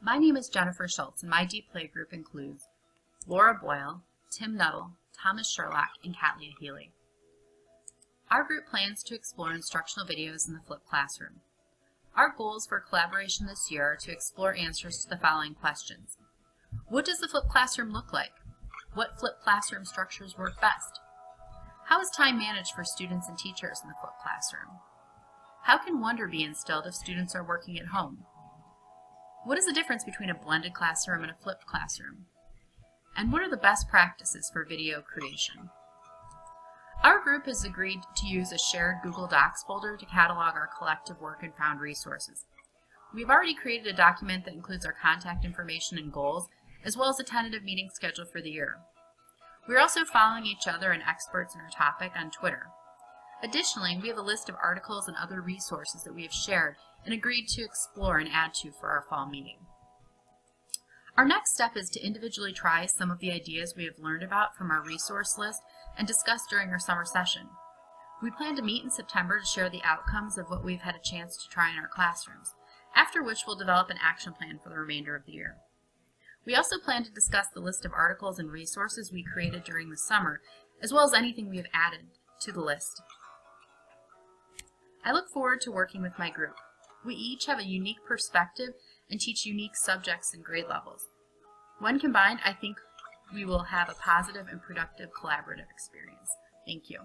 My name is Jennifer Schultz, and my Deep Play group includes Laura Boyle, Tim Nuttall, Thomas Sherlock, and Katlia Healy. Our group plans to explore instructional videos in the flipped classroom. Our goals for collaboration this year are to explore answers to the following questions. What does the flipped classroom look like? What flipped classroom structures work best? How is time managed for students and teachers in the flipped classroom? How can wonder be instilled if students are working at home? What is the difference between a blended classroom and a flipped classroom? And what are the best practices for video creation? Our group has agreed to use a shared Google Docs folder to catalog our collective work and found resources. We've already created a document that includes our contact information and goals, as well as a tentative meeting schedule for the year. We're also following each other and experts in our topic on Twitter. Additionally, we have a list of articles and other resources that we have shared and agreed to explore and add to for our fall meeting. Our next step is to individually try some of the ideas we have learned about from our resource list and discuss during our summer session. We plan to meet in September to share the outcomes of what we've had a chance to try in our classrooms, after which we'll develop an action plan for the remainder of the year. We also plan to discuss the list of articles and resources we created during the summer, as well as anything we have added to the list. I look forward to working with my group. We each have a unique perspective and teach unique subjects and grade levels. When combined, I think we will have a positive and productive collaborative experience. Thank you.